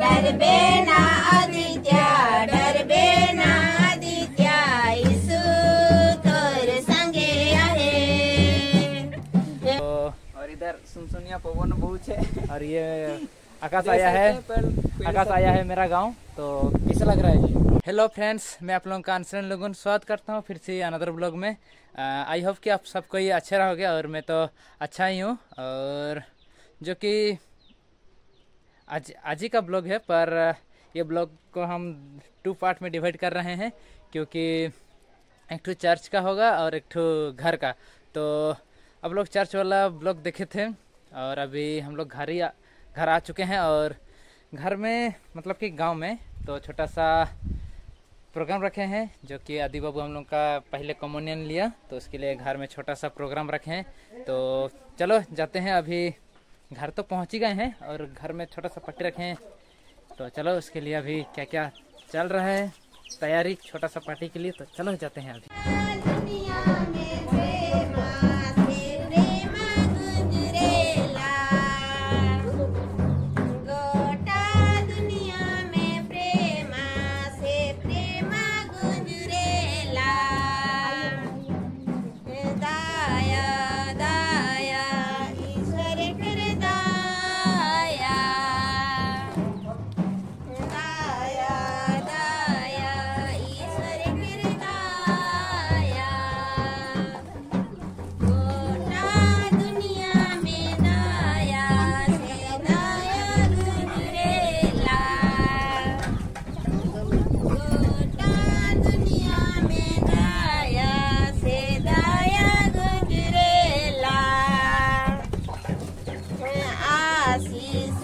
Derby ना Aditya Derby ना आदित्य यीशु तोर संगे आहे तो और इधर सुनसुनिया पवन बहुत है और ये आकाश आया है। आकाश आया है मेरा गाँव तो कैसा लग रहा है? जी हेलो फ्रेंड्स मैं आप लोगों का अनसन लोगों स्वागत करता हूँ फिर से अनदर ब्लॉग में। आई होप कि आप सबको ये अच्छा रहोगे और मैं तो अच्छा ही हूँ। और जो कि आज आज ही का ब्लॉग है, पर, ये ब्लॉग को हम टू पार्ट में डिवाइड कर रहे हैं, क्योंकि एक ठो चर्च का होगा और एक ठो घर का। तो अब लोग चर्च वाला ब्लॉग देखे थे, और अभी हम लोग घर ही घर आ चुके हैं, और घर में मतलब कि गाँव में तो छोटा सा प्रोग्राम रखे हैं, जो कि आदि बाबू हम लोग का पहले कम्युनियन लिया तो उसके लिए घर में छोटा सा प्रोग्राम रखे हैं। तो चलो, जाते हैं अभी घर तो पहुँच ही गए हैं और घर में छोटा सा पट्टी रखे हैं। तो चलो, उसके लिए अभी क्या क्या चल रहा है? तैयारी, छोटा सा पार्टी के लिए तो चलो जाते हैं अभी। is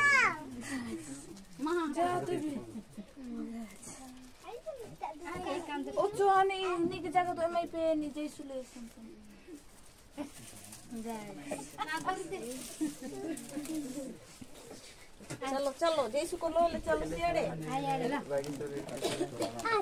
Očuani, nikdy tak to mají pěny, děj sule jsem tam. चलो चलो जैसु को लो ले चलो सियाड़े आ यार ला आ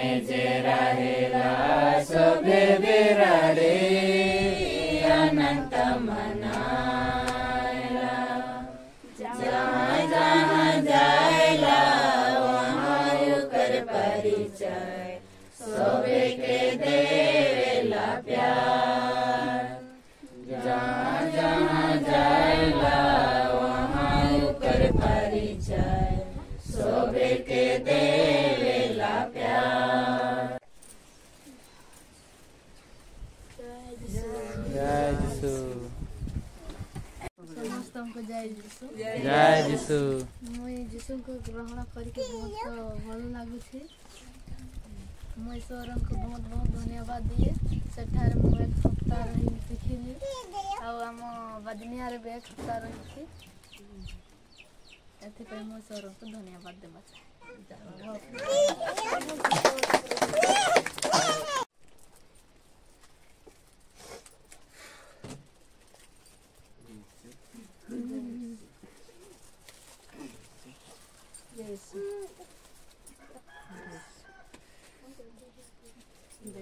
में जे रहेला ସମସ୍ତଙ୍କୁ ଜୟ ଯୀଶୁ ଜୟ ଯୀଶୁ ମୁଁ ଯୀଶୁଙ୍କୁ ଗ୍ରହଣ କରିକି ବହୁତ ଭଲ ଲାଗୁଛି ମୁଁ ଈଶ୍ୱରଙ୍କୁ ବହୁତ ବହୁତ ଧନ୍ୟବାଦ ଦିଏ ସେଠାରେ ମୁଁ ଏକ ସପ୍ତାହ ରହି ଶିଖିଲି ଆଉ ଆମ ବାଦିନିଆରେ ବି ଏକ ସପ୍ତାହ ରହିଛି ଏଥିପାଇଁ ମୁଁ ଈଶ୍ୱରଙ୍କୁ ଧନ୍ୟବାଦ ଦେବା ଚାହେଁ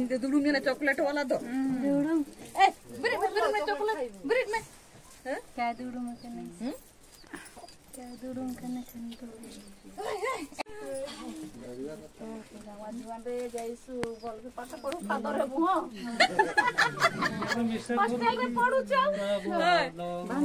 இந்த துளுமியான चॉकलेट वाला दो दुड़ू ए ब्रेड में ब्रेड में चॉकलेट ब्रेड में क्या दुड़ू में करना क्या दुड़ू में करना चाहिए जाइसु बोल के पाठ पढु फादर हेबु हो हॉस्टल में पढु छ हां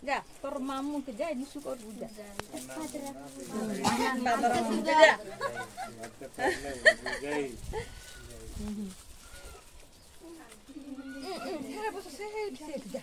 Ya, permamu kerja ini suka udah. Kerja.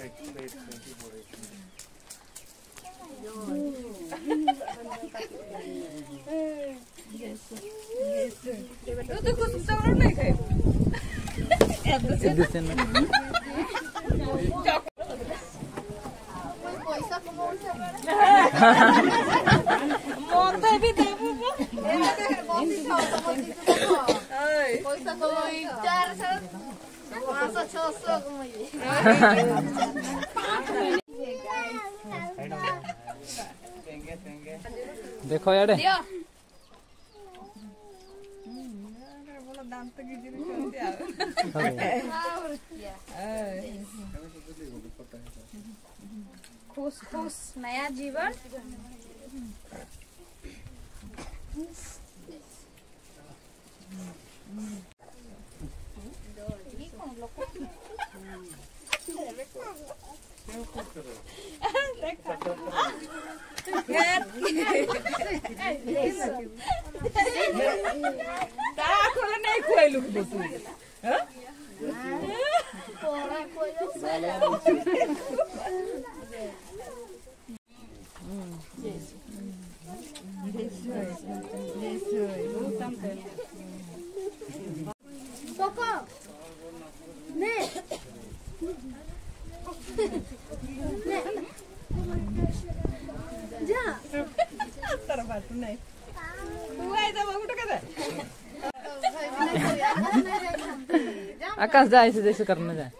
take, take, take it away from me. पैसा कमाउनु देखो यार। खुश खुश नया जीवन। तू आकाश जा ऐसे जैसे करना जाए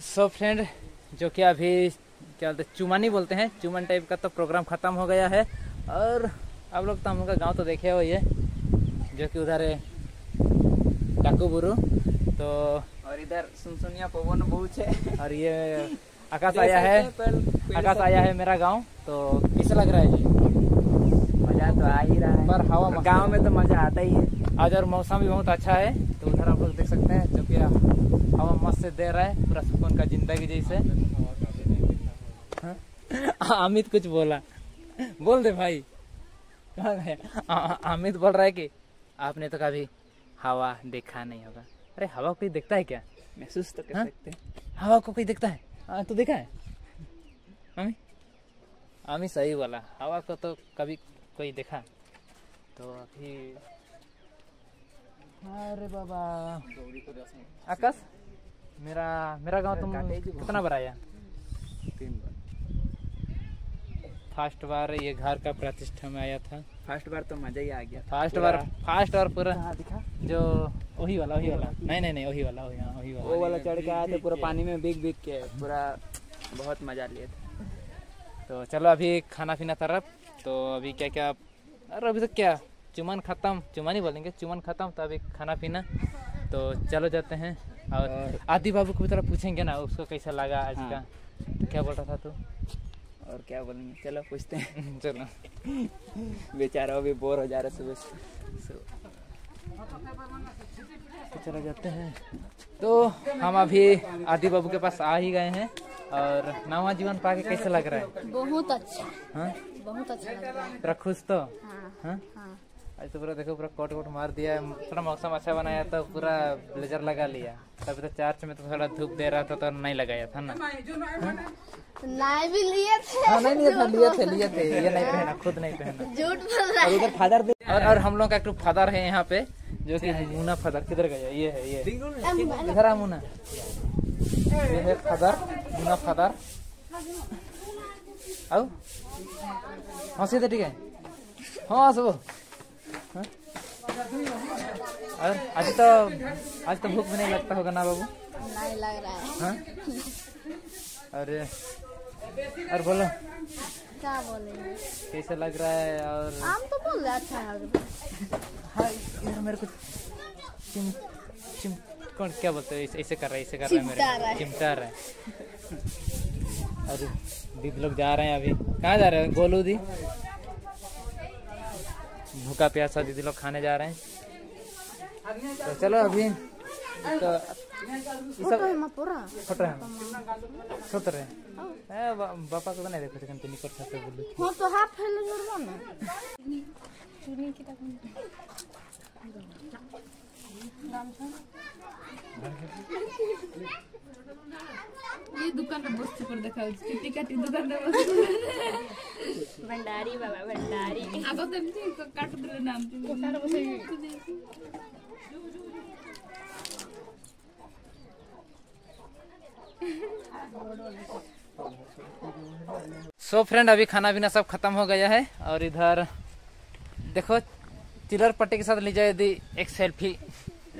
सो फ्रेंड जो कि अभी क्या बोलते चुमानी बोलते हैं। चुमन टाइप का तो प्रोग्राम खत्म हो गया है। और आप लोग तो हम लोग का गाँव तो देखे हो ये जो कि उधर है डाकू बुरु तो और इधर सुनसुनिया पवन बहुत है और ये आकाश आया है। आकाश आया है मेरा गाँव। तो कैसा लग रहा है जी? मज़ा तो आ ही रहा है। पर हवा गाँव में तो मज़ा आता ही है। आज और मौसम भी बहुत अच्छा है। तो उधर आप लोग देख सकते हैं जो कि हवा मस्त से दे रहा है पूरा सुकून का ज़िंदगी जैसे। हाँ? अमित कुछ बोला। बोल दे भाई। कहाँ अमित बोल रहा है कि आपने तो कभी हवा देखा नहीं होगा। अरे हवा कोई देखता है क्या? महसूस तो कर हाँ? सकते हैं। हवा को कोई देखता है? हाँ तू देखा है। अमी अमी सही बोला। हवा को तो कभी कोई देखा? तो अभी अरे बाबा। आकाश मेरा मेरा गाँव तुम कितना बार आया फ़र्स्ट बार ये घर का प्रतिष्ठा में आया था। फ़र्स्ट बार तो मज़ा ही आ गया। फ़र्स्ट बार फ़र्स्ट और पूरा दिखा? जो वही वाला वही वाला। नहीं नहीं नहीं वही वाला वही हाँ, वही वाला। वो वाला चढ़ के आए थे पूरा पानी में बिग बिग के पूरा बहुत मज़ा लिए थे। तो चलो अभी खाना पीना तरफ़ तो अभी क्या क्या? अरे अभी तक क्या? चुमन खत्म। चुमन ही बोलेंगे चुमन खत्म। तो अभी खाना पीना तो चलो जाते हैं। और आदि बाबू को भी थोड़ा पूछेंगे ना उसको कैसा लगा आज हाँ। का? तो क्या बोल रहा था तू? और क्या बोलेंगे? चलो पूछते हैं। चलो। बेचारा अभी बोर हो जा रहा है सुबह से। तो चलो जाते हैं। तो हम अभी आदि बाबू के पास आ ही गए हैं और नवा जीवन पाके कैसे लग रहा है? बहुत अच्छा। हाँ? बहुत अच्छा लग रहा है। खुश तो? हाँ। हाँ? हाँ। आज तो पूरा देखो पूरा कोट कोट मार दिया थोड़ा मौसम अच्छा बनाया तो पूरा ब्लेजर लगा लिया। तब तो चार्च में तो थोड़ा धूप दे रहा था तो नहीं लगाया था ना। नहीं भी लिए थे। हाँ नहीं लिए था लिए थे लिए थे ये नहीं पहना खुद नहीं पहना। झूठ बोल रहा उधर फादर और, और हम लोग का एक फादर है यहाँ पे जो कि मुना फादर किधर गया? ये है ये इधर आ मुना ये है फादर मुना फादर। आओ। हँसी तो ठीक है। हाँ सब हाँ? आज तो आज तो भूख भी नहीं लगता होगा ना बाबू? नहीं लग रहा है। हाँ? अरे और बोलो। क्या बोलेंगे कैसे लग रहा है और आम तो बोल रहा अच्छा लग रहा है हाँ यार मेरे को चिम चिम कौन क्या बोलते हैं? ऐसे- कर रहा है ऐसे कर रहा है मेरे चिमटा रहा है। अरे दीदी लोग जा रहे हैं अभी। कहाँ जा रहे हैं? गोलू दी? भूखा प्यासा दीदी लोग खाने जा रहे हैं। तो चलो अभी तो है सोत रहे। बापा को तो नहीं देखो सेकंड निकट सकते बोलू हाँ तो हाथ फैले जोड़वा ना। ये दुकान रे बस्ती पर देखा टिटी काटी दुकान रे भंडारी बाबा भंडारी। अब तो एमती काट दे नाम सो so फ्रेंड अभी खाना पीना सब खत्म हो गया है और इधर देखो चिलर पट्टी के साथ लीजिए यदि एक सेल्फी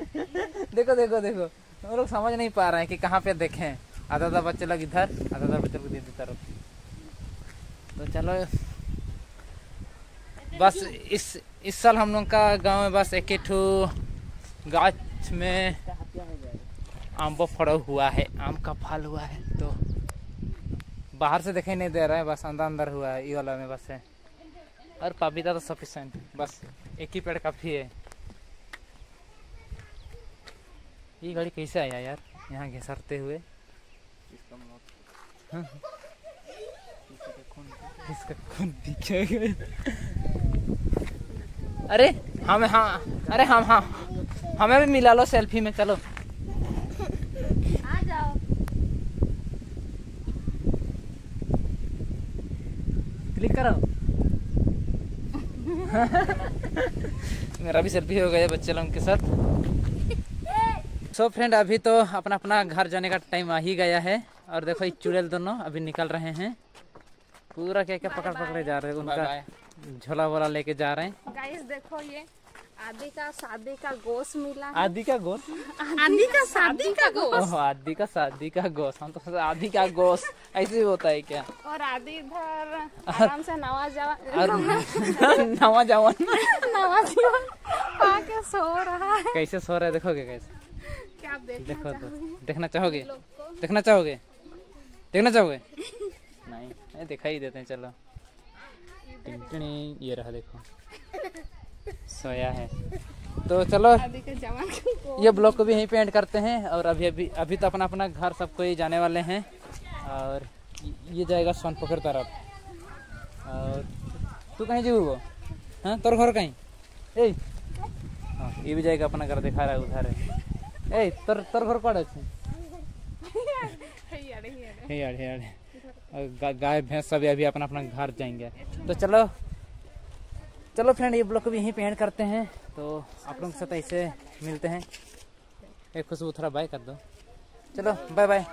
देखो देखो देखो। हम लोग समझ नहीं पा रहे हैं कि कहाँ पे देखें। आधा आधा बच्चे लोग इधर आधा आधा बच्चे लोग दीदी तरफ़ तो चलो, बस इस इस साल हम लोग का गाँव में बस एक ठू गाछ में आम फड़ा हुआ है, आम का फल हुआ है तो बाहर से दिखाई नहीं दे रहा है, बस अंदर अंदर हुआ है ये वाला में बस है। और पपीता तो सफिशेंट बस एक ही पेड़ काफ़ी है। ये गाड़ी कैसे आया यार? यहाँ घिसरते हुए। हाँ। इसका खून दिखेगा अरे हम हाँ अरे हम हाँ हमें भी मिला लो सेल्फी में चलो। क्लिक करो मेरा भी सेल्फी हो गया बच्चे लोगों के साथ। सो फ्रेंड अभी तो अपना अपना घर जाने का टाइम आ ही गया है और देखो ये चुड़ैल दोनों अभी निकल रहे हैं। पूरा क्या क्या पकड़ पकड़े जा रहे हैं उनका झोला वोला लेके जा रहे हैं। गाइस देखो ये आदि का शादी का गोश्त मिला आदि का गोश? आदि का शादी का गो ओह आदि का शादी का गोश हम तो आदि का गोश ऐसे ही होता है क्या? और आदि इधर आराम से नवाज़ जावा और नवा जवान नवाज़ आके सो रहा है। कैसे सो रहे हैं देखोगे कैसे? क्या आप देख देखो तो। देखना चाहोगे? देखना चाहोगे? देखना चाहोगे? नहीं नहीं दिखाई देते हैं चलो। टिंटनी ये रहा देखो। सोया है। तो चलो ये ब्लॉग को भी यहीं पे एंड करते हैं और अभी अभी अभी तो अपना अपना घर सबको ही जाने वाले हैं और ये जाएगा सोनपोखर तरफ़। और तू कहीं जीव वो हाँ तोर घर कहीं? ए! हाँ ये भी जाएगा अपना घर दिखा रहा है उधर है। ए तोर तोर घर कौन अच्छे हे यार हे यार गाय भैंस सब अभी अपना अपना घर जाएँगे. तो चलो चलो फ्रेंड ये ब्लॉग को भी यहीं पे एंड करते हैं. तो आप लोगों के साथ ऐसे मिलते हैं. एक खुशबू थोड़ा बाय कर दो. चलो बाय बाय